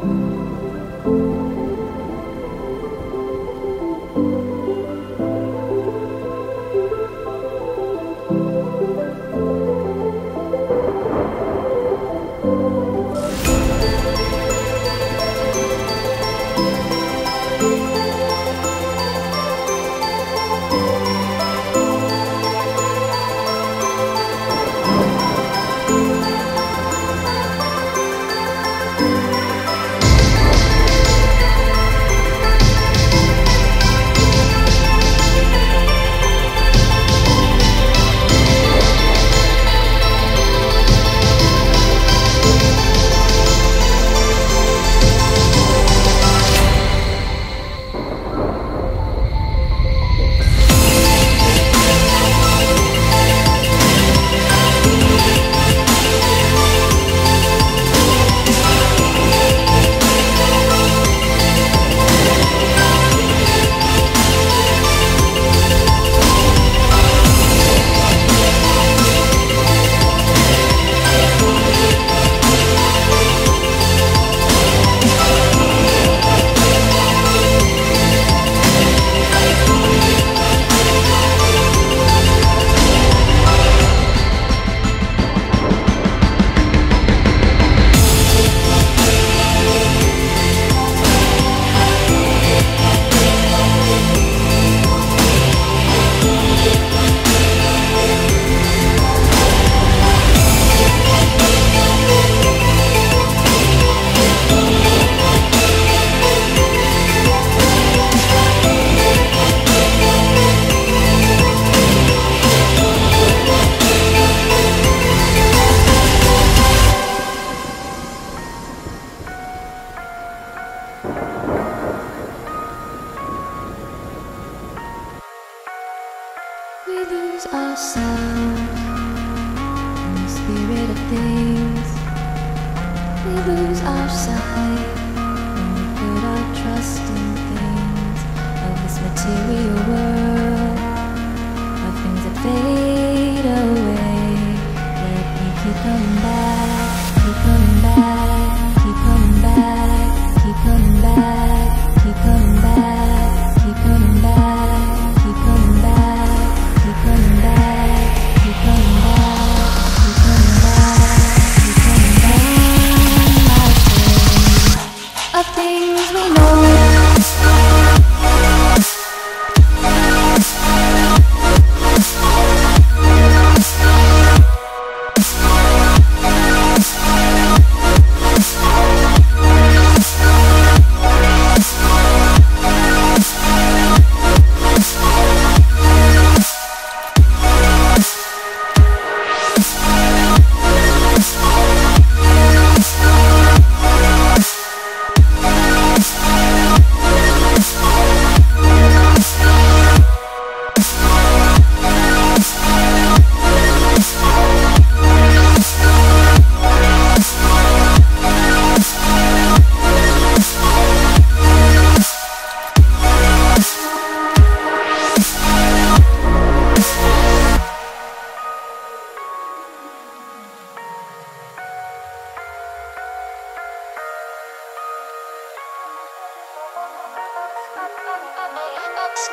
嗯。Our sound in the spirit of things. We lose our sight.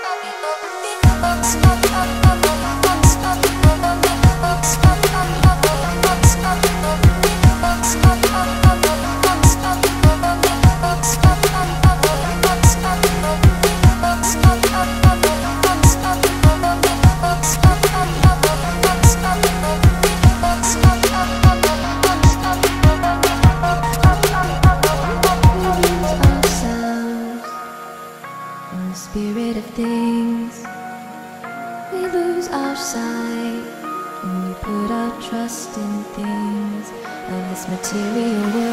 It's not sight, and we put our trust in things of this material world.